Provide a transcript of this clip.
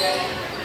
Yeah.